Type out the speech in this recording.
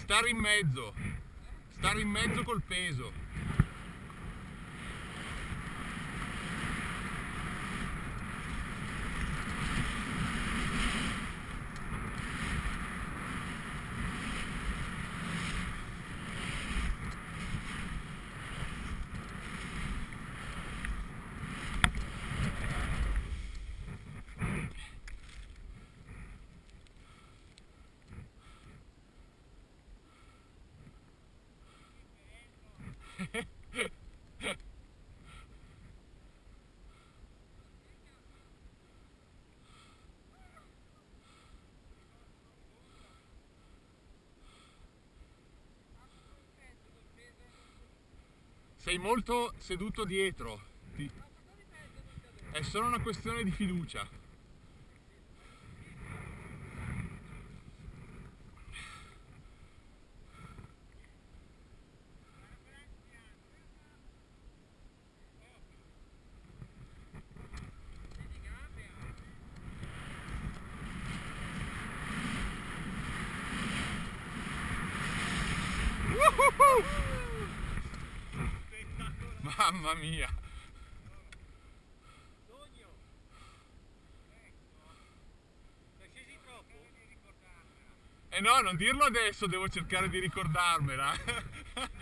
Stare in mezzo. Stare in mezzo col peso. Sei molto seduto dietro. Ti- È solo una questione di fiducia. Woohoo! Mamma mia! Eh no, non dirlo adesso, devo cercare di ricordarmela.